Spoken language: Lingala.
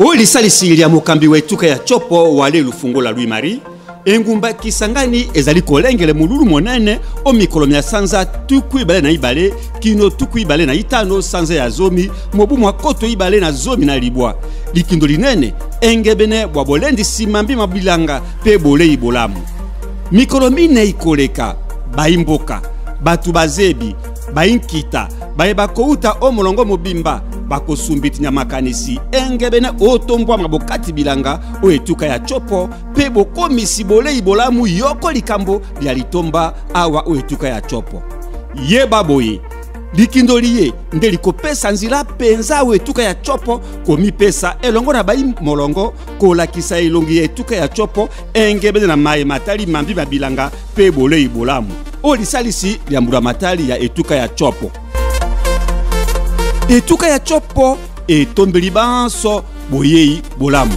o lisalisi lya mokambi wa etuka ya copo wale lufungola louis marie engumba kisangani ezali kolengele molulu monene o mikolo mya sanza tuku ibale na ibale kino tuku ibale na itano sanza ya zomi mobu mwa koto ibale na zomi na libwa likindo linene engebene bwa bolendisi mambi ma bilanga mpe bolei bolamu mikolo minei koleka baimboka bato bazebi bainkita baye bakouta o molongo mobimba bakosumbitinya makanisi engebene otombwama bokati bilanga o etuka ya copo mpe bokomisi bolei bolamu yoko likambo lya litomba awa o etuka ya copo yeba boye likindo liye nde likopesa nzela mpenza o etuka ya copo komipesa elongo na bai molongo kolakisa elongi ya etuka ya copo engebene na maye matali mambi ma bilanga mpe bolei bolamu o lisalisi lya mbulamatari ya etuka ya Tshopo. Etuka ya Tshopo etombeli banso boyei bolamu.